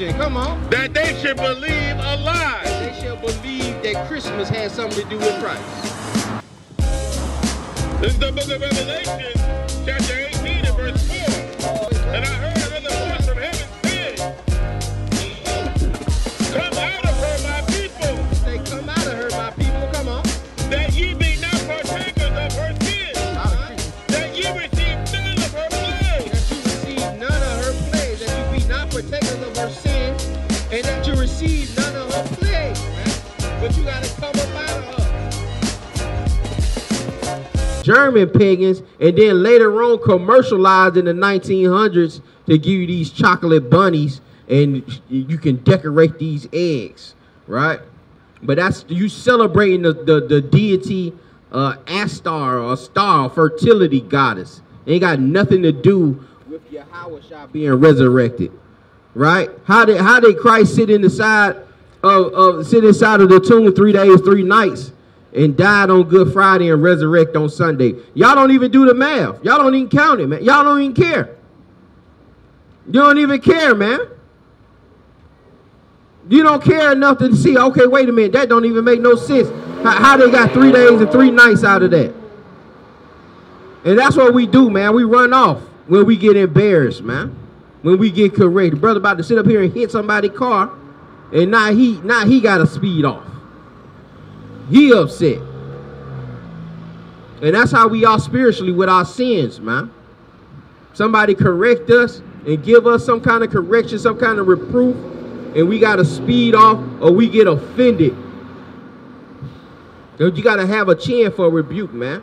delusion. Take them strong delusion. Come on. That they should believe a lie. They shall believe that Christmas has something to do with Christ. This is the book of Revelation, German pagans, and then later on commercialized in the 1900s to give you these chocolate bunnies, and you can decorate these eggs, right? But that's you celebrating the the, the deity uh, Astar or Star, fertility goddess. Ain't got nothing to do with Yahawashi being resurrected, right? How did how did Christ sit in the side of, of sit inside of the tomb three days, three nights? And died on Good Friday and resurrect on Sunday. Y'all don't even do the math. Y'all don't even count it, man. Y'all don't even care. You don't even care, man. You don't care enough to see, okay, wait a minute, that don't even make no sense. How, how they got three days and three nights out of that? And that's what we do, man. We run off when we get embarrassed, man. When we get corrected. Brother about to sit up here and hit somebody's car, and now he now he got to speed off. He upset. And that's how we are spiritually with our sins, man. Somebody correct us and give us some kind of correction, some kind of reproof, and we got to speed off or we get offended. You got to have a chin for a rebuke, man.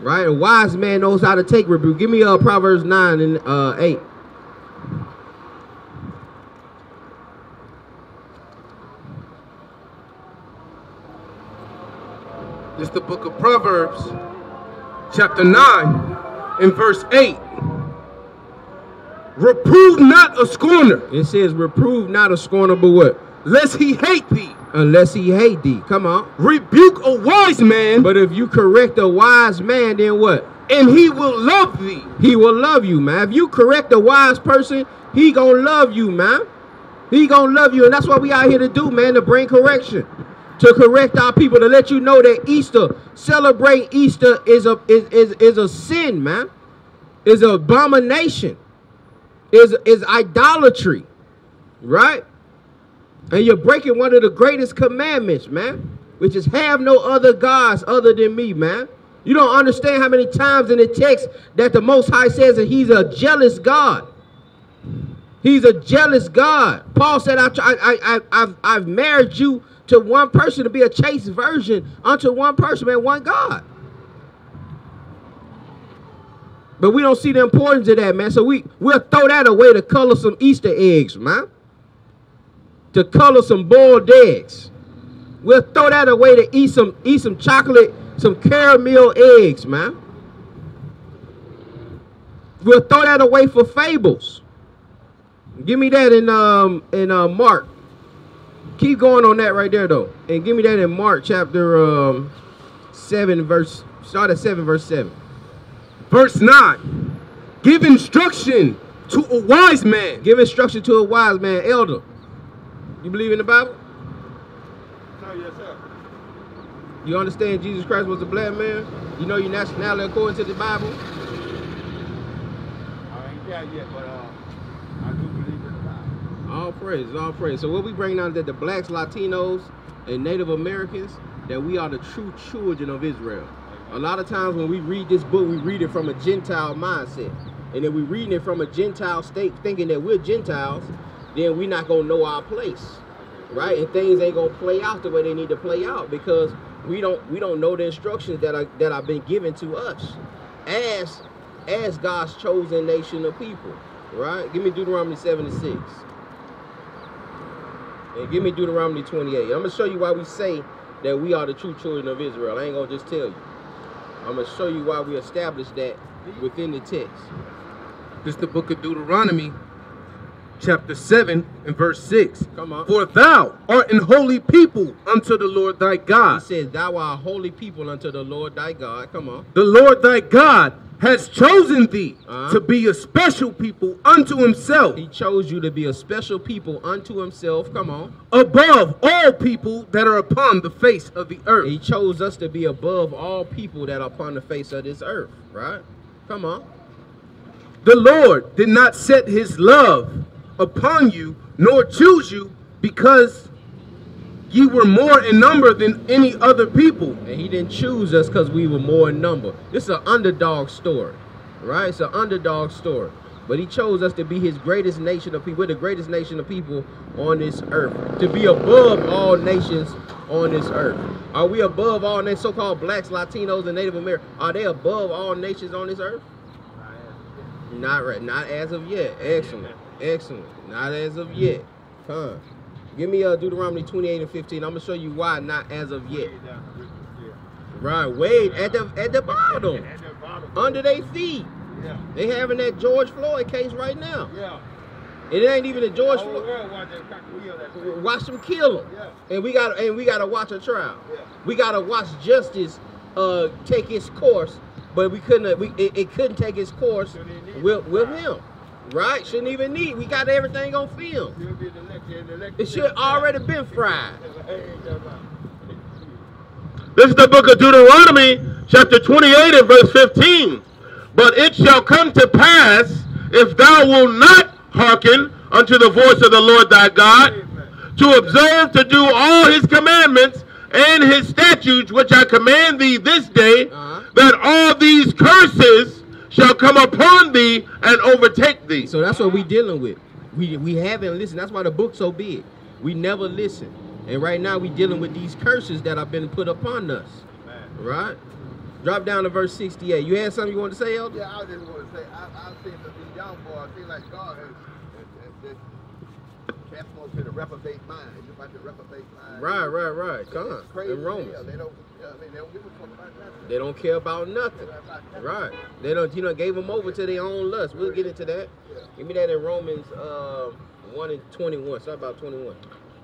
Right? A wise man knows how to take rebuke. Give me uh, Proverbs 9 and uh, 8. The book of Proverbs, chapter 9, and verse 8. Reprove not a scorner, It says, Reprove not a scorner, but what? lest he hate thee. Unless he hate thee. Come on. Rebuke a wise man, But if you correct a wise man, then what? and he will love thee. He will love you, man. If you correct a wise person, he gonna love you, man. He gonna love you, and that's what we out here to do, man. To bring correction, to correct our people, to let you know that Easter, celebrate Easter is a is is, is a sin, man. Is an abomination. Is is idolatry, right? And you're breaking one of the greatest commandments, man, which is have no other gods other than me, man. You don't understand how many times in the text that the Most High says that He's a jealous God. He's a jealous God. Paul said, I, I, I, I've, I've married you to one person to be a chaste virgin unto one person and one God. But we don't see the importance of that, man. So we, we'll throw that away to color some Easter eggs, man to color some boiled eggs. We'll throw that away to eat some eat some chocolate, some caramel eggs, man. We'll throw that away for fables. Give me that in um in uh, Mark. Keep going on that right there though, and give me that in Mark chapter um seven verse. Start at seven verse seven. Verse 9. Give instruction to a wise man. Give instruction to a wise man, elder. You believe in the Bible? yes, sir. You understand Jesus Christ was a black man? You know your nationality according to the Bible? I ain't got yet, but uh, I do believe in the Bible. All praise, all praise. So what we bring down is that the blacks, Latinos, and Native Americans, that we are the true children of Israel. A lot of times when we read this book, we read it from a Gentile mindset. And if we're reading it from a Gentile state, thinking that we're Gentiles, then we're not gonna know our place. Right? And things ain't gonna play out the way they need to play out because we don't we don't know the instructions that are that have been given to us as as God's chosen nation of people. Right? Give me Deuteronomy 7 and 6. And give me Deuteronomy 28. I'm going to show you why we say that we are the true children of Israel. I ain't going to just tell you. I'm going to show you why we established that within the text. This is the book of Deuteronomy, chapter 7 and verse 6. Come on. For thou art an holy people unto the Lord thy He God. says, Thou art a holy people unto the Lord thy God. Come on. The Lord thy God has chosen thee Uh-huh. to be a special people unto himself, He chose you to be a special people unto himself. Come on. above all people that are upon the face of the earth. He chose us to be above all people that are upon the face of this earth. Right? Come on. The Lord did not set his love upon you, nor choose you, because ye were more in number than any other people. And he didn't choose us because we were more in number. This is an underdog story, right? It's an underdog story. But he chose us to be his greatest nation of people. We're the greatest nation of people on this earth. To be above all nations on this earth. Are we above all nations, so-called blacks, Latinos, and Native Americans? Are they above all nations on this earth? Not right. Not as of yet. Excellent. Excellent. Not as of yet. Huh. Give me uh, Deuteronomy 28 and 15. I'm gonna show you why not as of yet. Right, Wade at the at the bottom, under their feet. Yeah. They having that George Floyd case right now. Yeah. It ain't even a George Floyd. watch that crack wheel that shit. Watch them kill him, Yeah. and we got and we gotta watch a trial. Yeah. We gotta watch justice uh, take its course, but we couldn't. We it, it couldn't take its course with with him. Right? Shouldn't even need. We got everything on film. Be the next year, the next It should already been fried. This is the book of Deuteronomy, chapter 28 and verse 15. But it shall come to pass, if thou wilt not hearken unto the voice of the Lord thy God, to observe to do all his commandments and his statutes which I command thee this day, Uh-huh. that all these curses shall come upon thee and overtake thee. So that's what we're dealing with. We we haven't listened. That's why the book's so big. We never listen. And right now we're dealing with these curses that have been put upon us. Right? Drop down to verse 68. You had something you wanted to say, Elder? Yeah, I just want to say, I, I've seen some of these young boys, I feel like God has, has, has, has transformed to the reprobate mind. It's about the reprobate mind. Right, right, right. Come on. It's crazy. In as hell. Romans. They don't, you know, what I mean, they don't give a fuck about nothing. They don't care about nothing. Right. They don't you know gave them over to their own lust. We'll get into that. Give me that in Romans uh, 1 and 21. Start about 21.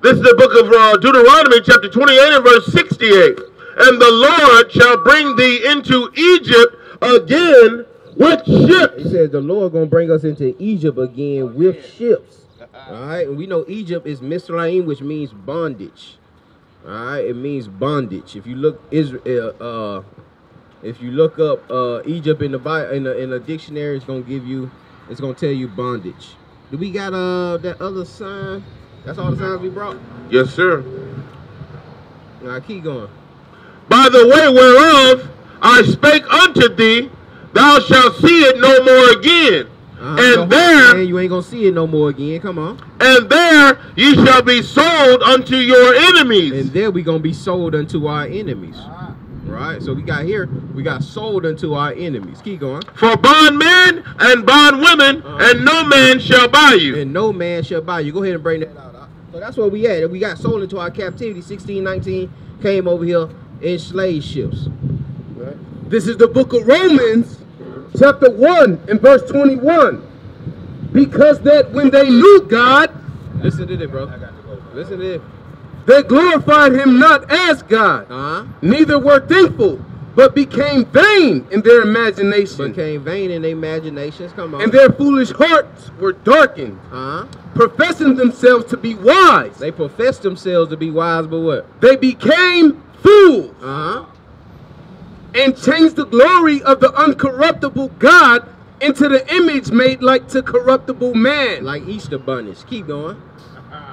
This is the book of uh, Deuteronomy, chapter 28 and verse 68. And the Lord shall bring thee into Egypt again with ships. He ships. says the Lord gonna bring us into Egypt again with ships. All right, and we know Egypt is Misraim, which means bondage. All right, it means bondage. If you look Israel, uh, if you look up uh, Egypt in the Bible in in the dictionary, it's gonna give you, it's gonna tell you bondage. Do we got uh that other sign? That's all the signs we brought. Yes, sir. All right, keep going. By the way whereof I spake unto thee, thou shalt see it no more again. Uh-huh, And there- man, you ain't gonna see it no more again. Come on. And there you shall be sold unto your enemies. And there we gonna be sold unto our enemies. Right? So we got here, we got sold unto our enemies. Keep going. for bondmen and bondwomen, Uh-huh. and no man shall buy you. And no man shall buy you. Go ahead and bring that out. So that's where we at. We got sold into our captivity. 1619 came over here in slave ships. Right? This is the book of Romans, chapter 1 and verse 21. Because that when they knew God, Listen to this, bro. Listen to this. they glorified him not as God, Uh-huh. neither were thankful, but became vain in their imagination. Became vain in their imaginations. Come on. And their foolish hearts were darkened, uh-huh. professing themselves to be wise. They profess themselves to be wise, but what? They became fools Uh-huh. And changed the glory of the uncorruptible God into the image made like to corruptible man Like Easter bunnies. Keep going.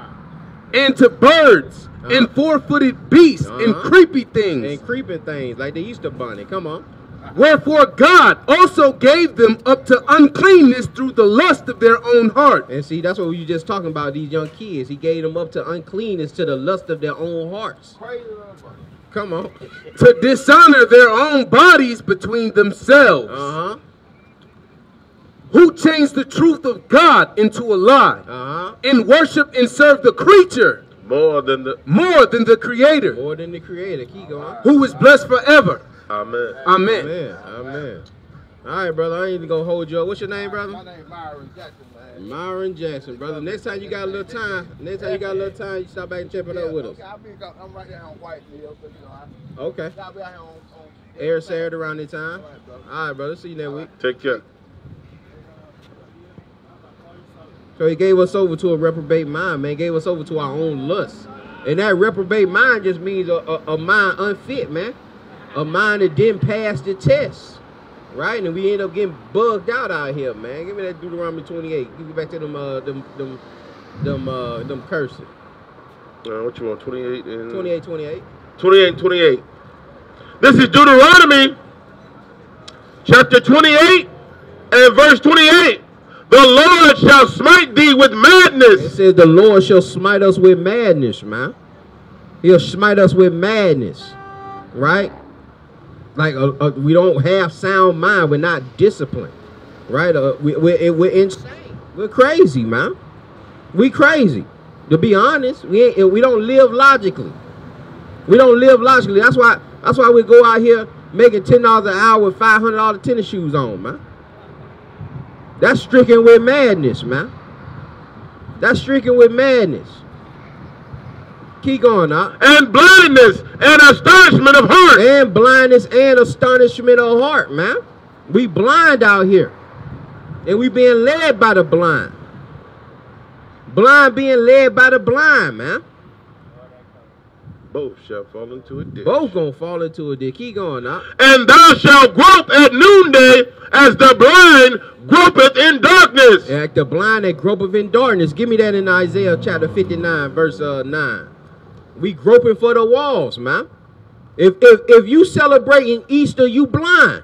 and to birds and four-footed beasts and Uh-huh. creepy things. And creeping things like the Easter bunny. Come on. Wherefore God also gave them up to uncleanness through the lust of their own heart, And see, that's what we were just talking about, these young kids. He gave them up to uncleanness to the lust of their own hearts. Crazy little boy. Come on. to dishonor their own bodies between themselves, Uh-huh. who changed the truth of God into a lie, Uh-huh. and worship and serve the creature More than the more than the creator, More than the creator. Keep going. who is blessed forever. Amen. Amen. Amen. Amen. All right, brother. I ain't even gonna hold you up. What's your name, brother? My brother? name Myron Jackson, man. Myron Jackson, brother. Next time you got a little time, next time you got a little time, you stop back and check it Yeah, up with us. okay, I'll be, I'm right there on White Mill, so, you know, I, Okay. I'll be out here on, on Every Saturday around this time. All right, brother. All right, brother. See you next week. Take care. So he gave us over to a reprobate mind, man. Gave us over to our own lust. And that reprobate mind just means a, a, a mind unfit, man. A mind that didn't pass the test. Right? And we end up getting bugged out out here, man. Give me that Deuteronomy 28. Give me back to them uh them them them uh them curses. Uh, what you want? 28 and 28, 28. 28 and 28. This is Deuteronomy chapter 28 and verse 28. The Lord shall smite thee with madness. It says the Lord shall smite us with madness, man. He'll smite us with madness, right? Like uh, uh, we don't have sound mind. We're not disciplined, right? Uh, we, we're, we're insane. We're crazy, man. We crazy. To be honest, we we don't live logically. We don't live logically. That's why. That's why we go out here making ten dollars an hour with five hundred dollar tennis shoes on, man. That's stricken with madness, man. That's stricken with madness. Keep going now. And blindness and astonishment of heart. And blindness and astonishment of heart, man. We blind out here. And we being led by the blind. Blind being led by the blind, man. Both shall fall into a ditch. Both gonna fall into a ditch. Keep going now. And thou shalt grope at noonday as the blind gropeth in darkness. Like the blind that gropeth in darkness. Give me that in Isaiah chapter 59, verse uh, 9. We groping for the walls, man. If, if, if you celebrating Easter, you blind.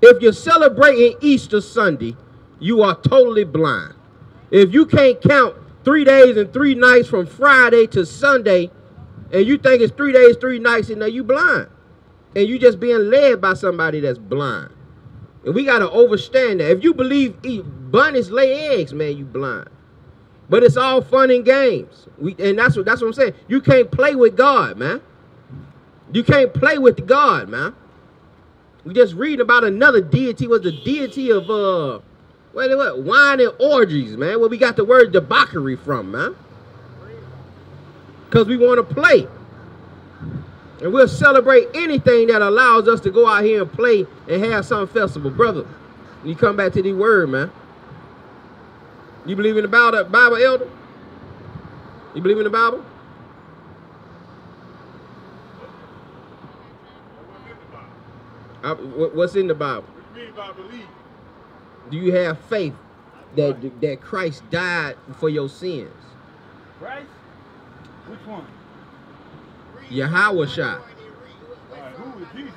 If you're celebrating Easter Sunday, you are totally blind. If you can't count three days and three nights from Friday to Sunday, and you think it's three days, three nights, and now you blind. And you just being led by somebody that's blind. And we gotta understand that. If you believe bunnies lay eggs, man, you blind. But it's all fun and games. We and that's what that's what I'm saying. You can't play with God, man. You can't play with God, man. We just read about another deity was the deity of uh what what wine and orgies, man. Where we got the word debauchery from, man. Cause we want to play. And we'll celebrate anything that allows us to go out here and play and have some festival. Brother, when you come back to the word, man. You believe in the Bible, Bible elder? You believe in the Bible? I, what's in the Bible? What you mean by believe? Do you have faith that that Christ died for your sins? Christ? Which one? Yahawashi. All right, who is Jesus?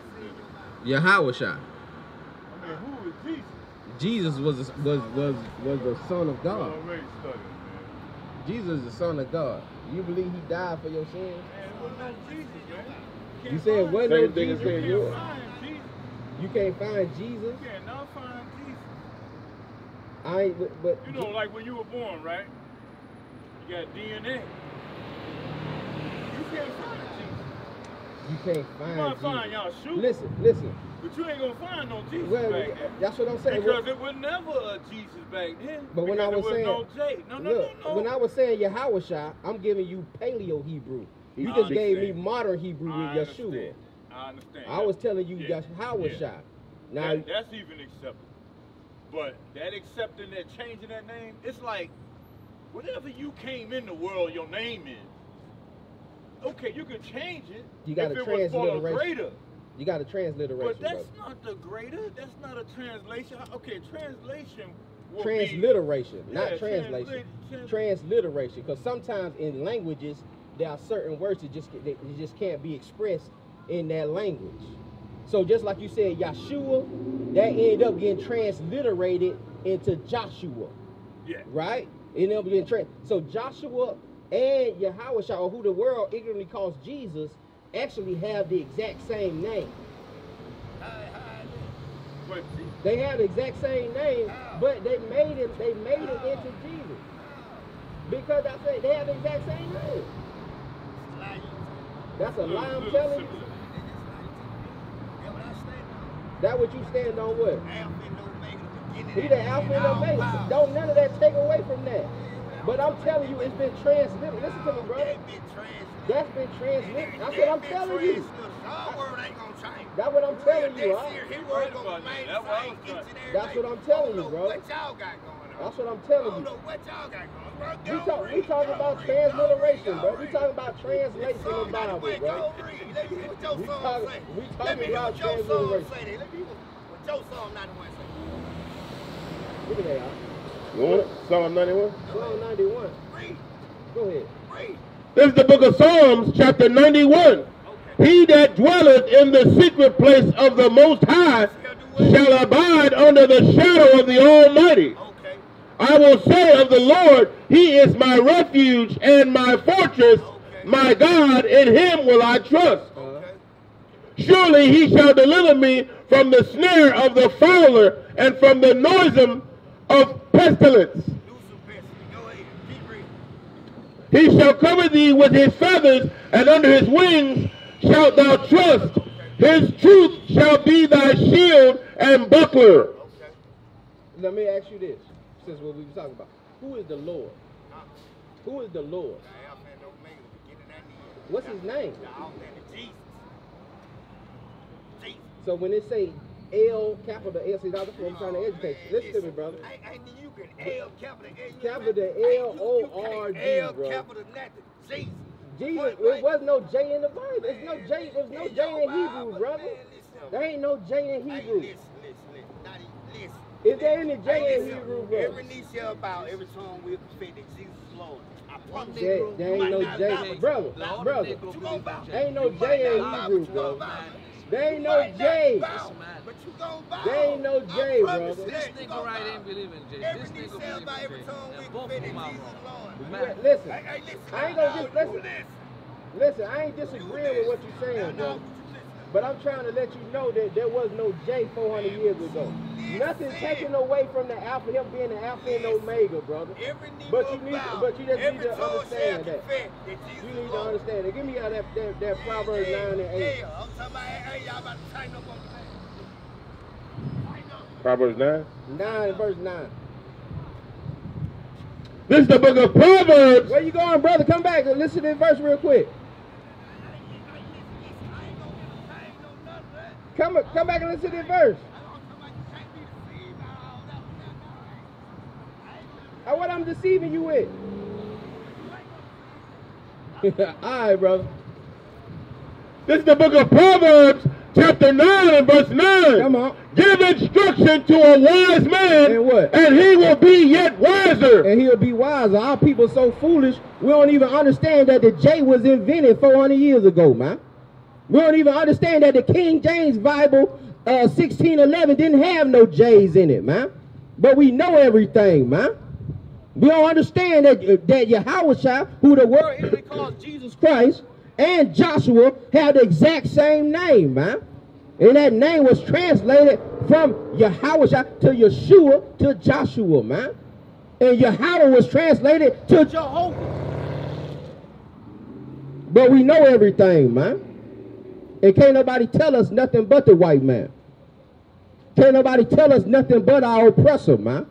Yahawashi. I mean, who is Jesus? Jesus was was was was the Son of God. already studied, man. Jesus is the Son of God. You believe He died for your sins? Man, it wasn't no Jesus, man. You said what? Same thing as Jesus? saying You yours. can't find Jesus. You can't find Jesus. You cannot find Jesus. I ain't, but, but You know, like when you were born, right? You got DNA. You can't find Jesus. you can't You find might Jesus. find y'all shoe, Listen, listen. But you ain't gonna find no Jesus Well, back then. that's what I'm saying. Because it was never a Jesus back then. But when I because was saying- was no J. No, no, Look, no, no. when I was saying Yahawashi, I'm giving you Paleo Hebrew. You I just gave me modern Hebrew I with Yeshua. understand. I understand. I was telling you Yeah. Yahweh Yeah. Now, That- that's even acceptable. But that accepting that changing that name, it's like whatever you came in the world, your name is. Okay, you can change it. You got if a it was for a greater. You got a transliteration, But brother. that's not the greater. That's not a translation. Okay, translation. Will be- Transliteration, not Yeah, translation. translit- trans- Transliteration, because sometimes in languages there are certain words that just that just can't be expressed in that language. So just like you said, Yeshua, that ended up getting transliterated into Joshua, Yeah. right? It ended up getting trans. So Joshua and Yahweh, or who the world ignorantly calls Jesus, actually have the exact same name. They have the exact same name, but they made it. They made it into Jesus because I said they have the exact same name. That's a lie. I'm telling you. That what you stand on what? He the Alpha and Omega. Don't none of that take away from that. But I'm telling you, it's been transmitted. Listen to me, brother. That's been translated. That's what I'm telling you. Our word ain't gonna change. That's what I'm telling you, This huh? here, he Right work about on that. That's what each and every That's what I'm telling you, bro. What y'all got going on? That's what I'm telling you. what y'all got going on. We talk, we talking about read, transliteration, bro. We go talking about translation Psalm of Bible, bro. Go read. Let me hear what your We song say. we Let talking me about what your song transliteration. say. Let me hear what your Psalm 91 say. Look at that, huh? What? Psalm 91. Psalm 91. Read, Go ahead. read. This is the book of Psalms, chapter 91. He that dwelleth in the secret place of the Most High shall abide under the shadow of the Almighty. I will say of the Lord, He is my refuge and my fortress, my God, in Him will I trust. Surely He shall deliver me from the snare of the fowler and from the noisome of pestilence. Do some best. Go ahead. Keep reading. He shall cover thee with his feathers, and under his wings shalt thou trust. His truth shall be thy shield and buckler. Okay. Let me ask you this, since what we were talking about. Who is the Lord? Who is the Lord? The Alpha and Omega, beginning and the end. What's his name? The Alpha and the Jesus. Jesus. So when it say L capital S, see, that's what I'm trying to oh, educate you. Listen to me, brother. I, I, you can L capital L. Capital you- you L-O-R-D, can't L capital nothing. Jesus. Jesus, blank. was no J in the Bible. There's no J. There's no J in Hebrew, brother. There ain't no J in Hebrew. listen, listen, listen. Not listen. Is there any J in. Hebrew, bro? Every knee shall bow, every tongue will confess that Jesus is Lord. I There, there ain't no J, brother, brother. But you gonna bow. Ain't no J in Hebrew, but you bro. gonna bow. There ain't no Jay. not J. bow, But you gonna bow. There ain't no I J, promise brother. This nigga right bow. ain't believe in Jay. This nigga shall believe in every Jay. And both of them are wrong. is Lord. The Yeah, man- Listen, Hey, hey, listen. I ain't gonna just listen. do this. listen. I ain't disagreeing with what you're saying, Now, now, bro. But I'm trying to let you know that there was no J 400 years ago. Nothing taken away from the Alpha, him being the Alpha and Omega, brother. But you need- bow, but you just need to understand that. confess that Jesus You need to understand it. Give me out that, that, that Proverbs 9 and 8. Yeah, I'm talking about, hey, hey, y'all about to tighten up on the thing. Tighten up. Proverbs 9. 9 verse 9. This is the book of Proverbs. Where you going, brother? Come back and listen to this verse real quick. Come, come back and listen to this verse. Uh, what I'm deceiving you with? All right, brother. This is the book of Proverbs, chapter 9 and verse 9. Come on. Give instruction to a wise man, And what? and he will be yet wiser. And he'll be wiser. Our people so foolish, we don't even understand that the J was invented 400 years ago, man. We don't even understand that the King James Bible, uh, 1611, didn't have no J's in it, man. But we know everything, man. We don't understand that, uh, that Yahweh, who the word actually calls Jesus Christ, and Joshua have the exact same name, man. And that name was translated from Yahweh to Yeshua to Joshua, man. And Yahweh was translated to Jehovah. But we know everything, man. And can't nobody tell us nothing but the white man. Can't nobody tell us nothing but our oppressor, man.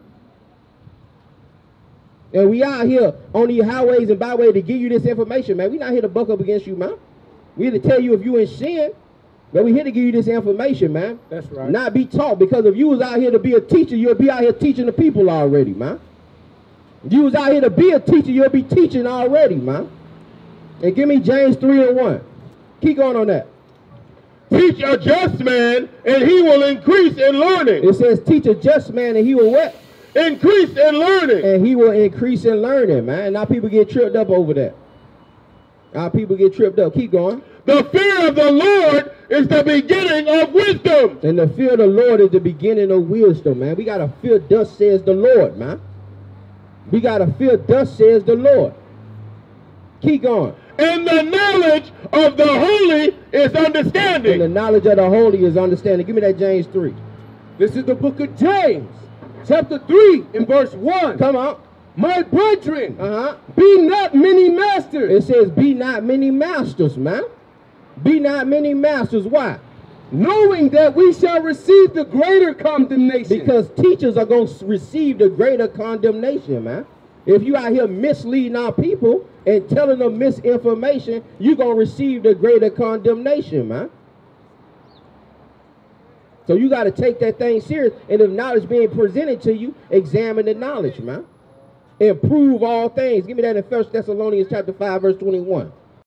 And we out here on these highways and byways to give you this information, man. We not here to buck up against you, man. We here to tell you if you in sin, but we here to give you this information, man. That's right. Not be taught, because if you was out here to be a teacher, you'll be out here teaching the people already, man. If you was out here to be a teacher, you'll be teaching already, man. And give me James 3 and 1. Keep going on that. Teach a just man, and he will increase in learning. It says, teach a just man and he will what? Increase in learning. And he will increase in learning, man. Now people get tripped up over that. Now people get tripped up. Keep going. The fear of the Lord is the beginning of wisdom. And the fear of the Lord is the beginning of wisdom, man. We got to fear thus says the Lord, man. We got to fear thus says the Lord. Keep going. And the knowledge of the holy is And the knowledge of the holy is understanding. Give me that James 3. This is the book of James, chapter 3, and verse 1. Come on. My brethren, Uh-huh. be not many masters, It says, be not many masters, man. Be not many masters. Why? knowing that we shall receive the greater condemnation. Because teachers are going to receive the greater condemnation, man. If you out here misleading our people and telling them misinformation, you're going to receive the greater condemnation, man. So you got to take that thing serious. And if knowledge being presented to you, examine the knowledge, man. Improve all things. Give me that in First Thessalonians chapter 5, verse 21.